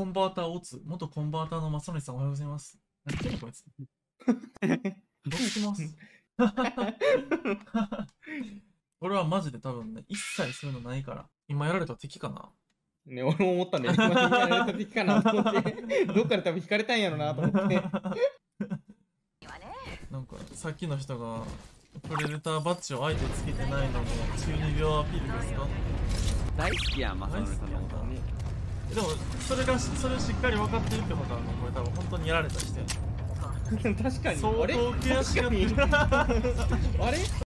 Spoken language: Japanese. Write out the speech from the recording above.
コンバーターオツ、元コンバーターの正則さんおはようございます。何言ってんのこいつ。どうしてます 俺はマジで多分ね、一切そういうのないから。今やられた敵かなね、俺も思ったんだよ。今引かれた時かなと思って。どっかで多分引かれたんやろなと思って。なんか、さっきの人が、プレデターバッジをあえてつけてないので、中二病アピールですか？大好きやん、正則さんのこと。えでも、それが、それしっかり分かってるってことは、もうこれ多分本当にやられた人や。確かに。相当悔しがってる。あれ？